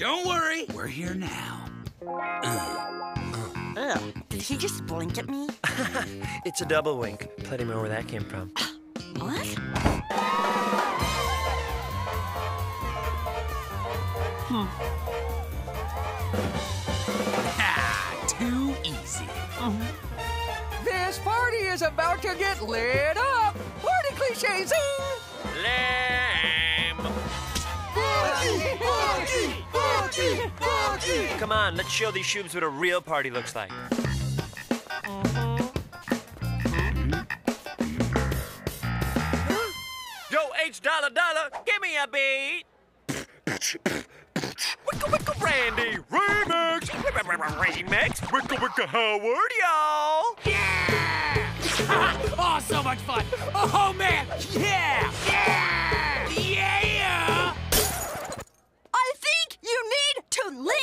Don't worry, we're here now. Uh, uh. Ugh, did he just blink at me? It's a double wink. Plenty more where that came from. What? Ah, too easy. Uh-huh. This party is about to get lit up. Party cliche zing! Eh? Come on, let's show these shoobs what a real party looks like. Yo, H dollar dollar, give me a beat. Wicka wicka Randy, remix, remix, wicka wicka Howard, y'all. Yeah! Oh, so much fun! Oh, man! Yeah! Yeah!